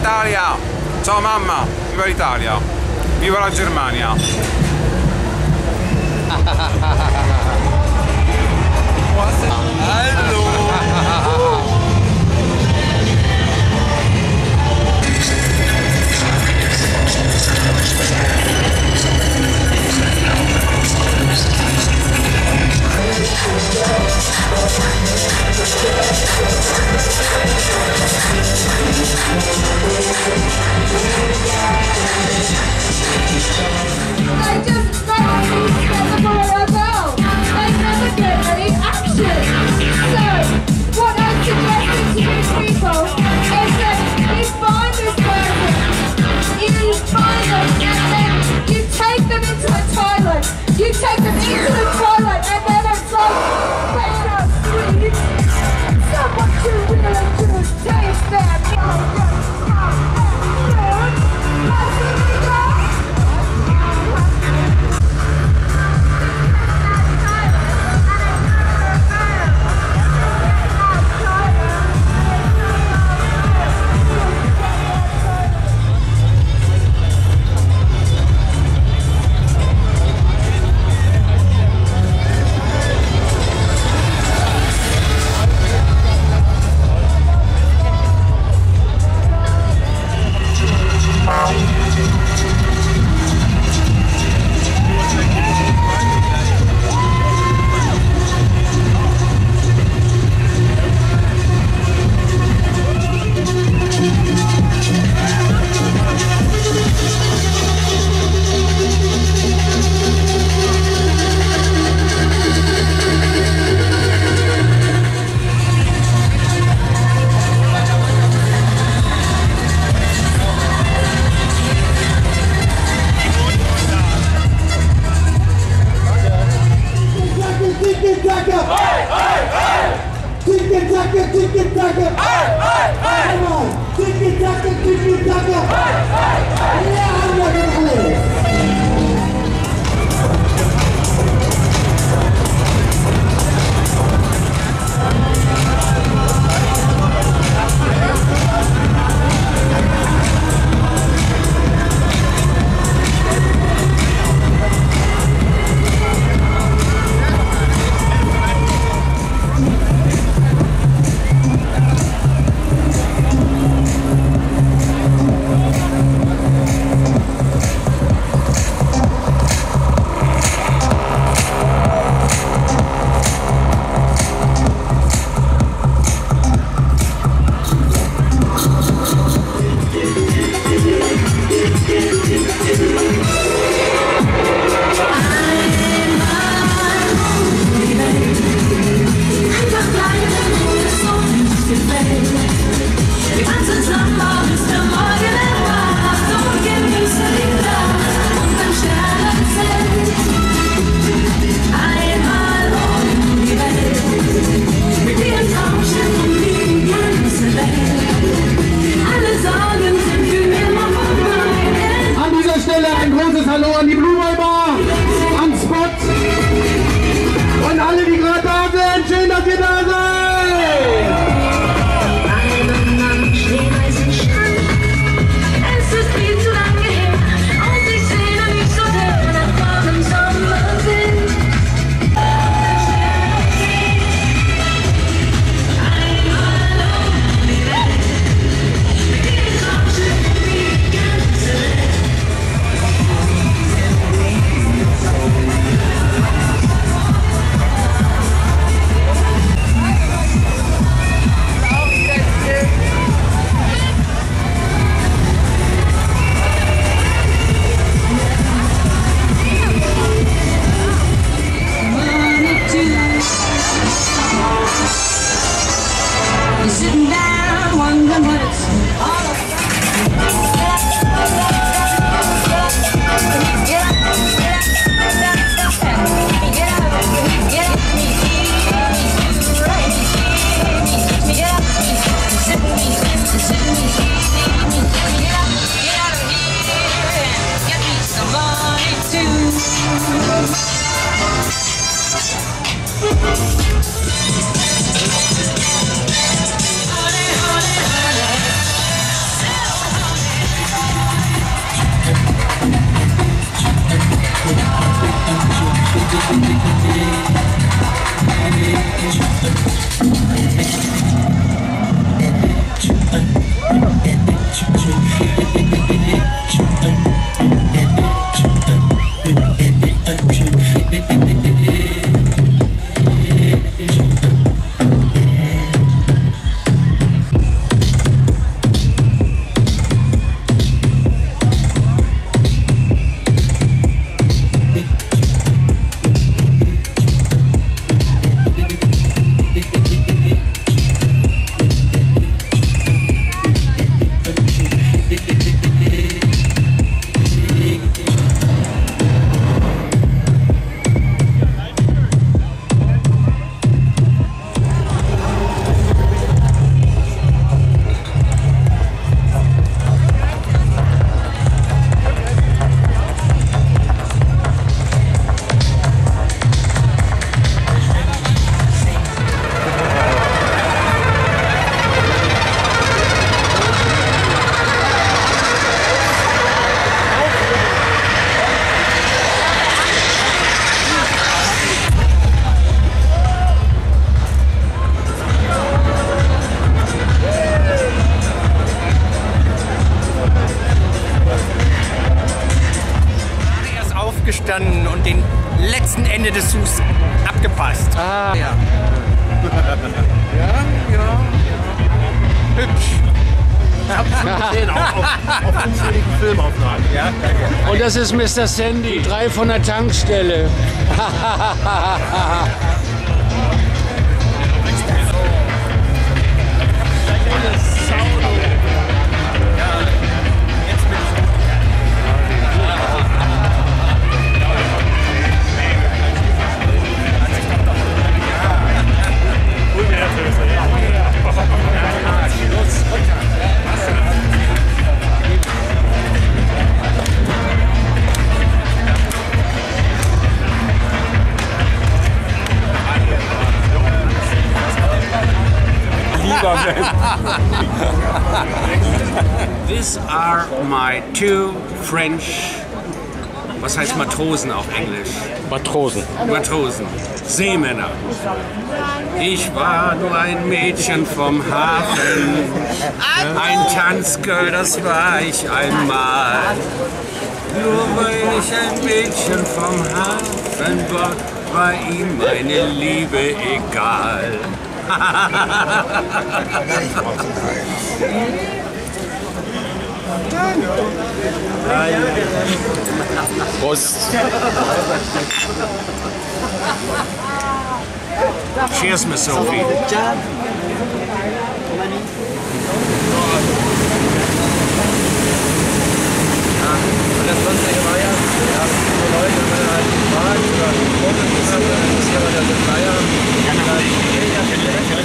Italia! Ciao mamma! Viva l'Italia! Viva la Germania! Buonasera! Gesehen, auch auf, auf unzähligen Filmaufnahmen. Ja, danke. Und das ist Mr. Sandy, drei von der Tankstelle. These are my two French, was heißt Matrosen auf Englisch? Matrosen. Matrosen, Seemänner. Ich war nur ein Mädchen vom Hafen, ein Tanzgirl, das war ich einmal. Nur weil ich ein Mädchen vom Hafen war, war ihm meine Liebe egal. Ai, Prost. Cheers, Miss Sophie. Leute, wenn er halt Fragen oder Worte hat, ist jemand, der den Flyer Thank you.